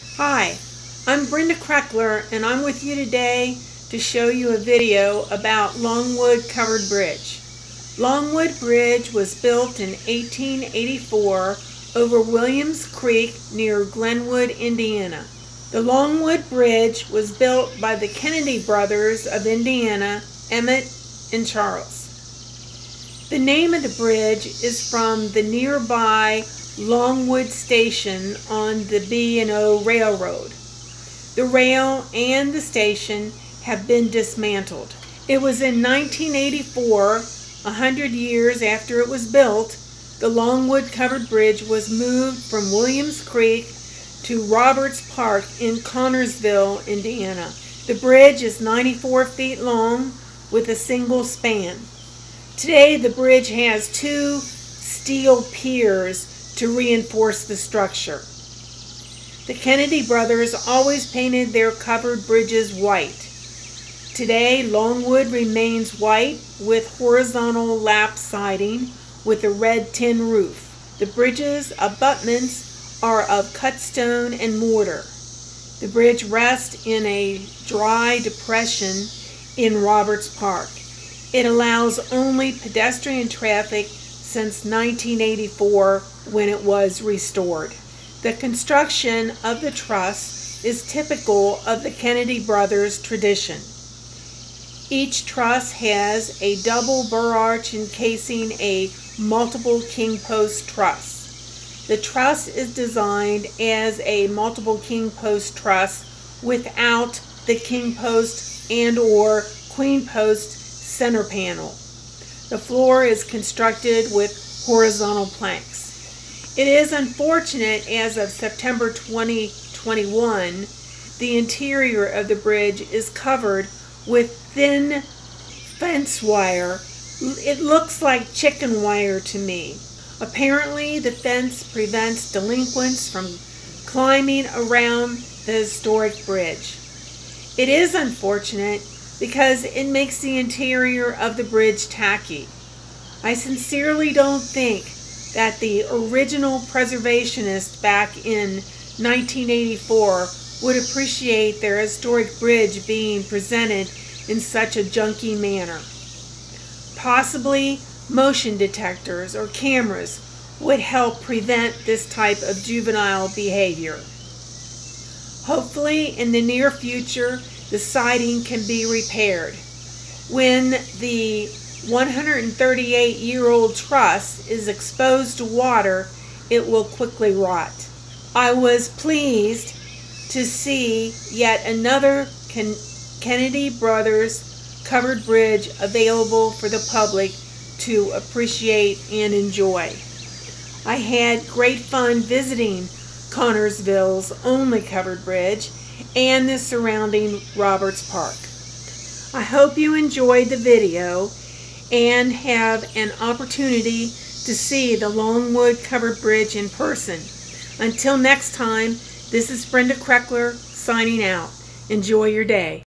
Hi, I'm Brenda Krekeler and I'm with you today to show you a video about Longwood Covered Bridge. Longwood Bridge was built in 1884 over Williams Creek near Glenwood, Indiana. The Longwood Bridge was built by the Kennedy brothers of Indiana, Emmett and Charles. The name of the bridge is from the nearby Longwood Station on the B&O Railroad. The rail and the station have been dismantled. It was in 1984, a hundred years after it was built, the Longwood Covered Bridge was moved from Williams Creek to Roberts Park in Connersville, Indiana. The bridge is 94 feet long with a single span. Today the bridge has two steel piers to reinforce the structure. The Kennedy brothers always painted their covered bridges white. Today Longwood remains white with horizontal lap siding with a red tin roof. The bridge's abutments are of cut stone and mortar. The bridge rests in a dry depression in Roberts Park. It allows only pedestrian traffic since 1984 when it was restored. The construction of the truss is typical of the Kennedy brothers tradition. Each truss has a double burr arch encasing a multiple king post truss. The truss is designed as a multiple king post truss without the king post and or queen post center panel. The floor is constructed with horizontal planks. It is unfortunate as of September 2021, the interior of the bridge is covered with thin fence wire. It looks like chicken wire to me. Apparently, the fence prevents delinquents from climbing around the historic bridge. It is unfortunate because it makes the interior of the bridge tacky. I sincerely don't think that the original preservationists back in 1984 would appreciate their historic bridge being presented in such a junky manner. Possibly motion detectors or cameras would help prevent this type of juvenile behavior. Hopefully in the near future the siding can be repaired. When the 138 year old truss is exposed to water, it will quickly rot. I was pleased to see yet another Ken Kennedy Brothers covered bridge available for the public to appreciate and enjoy. I had great fun visiting Connersville's only covered bridge and the surrounding Roberts Park. I hope you enjoyed the video and have an opportunity to see the Longwood Covered Bridge in person. Until next time, this is Brenda Krekeler signing out. Enjoy your day.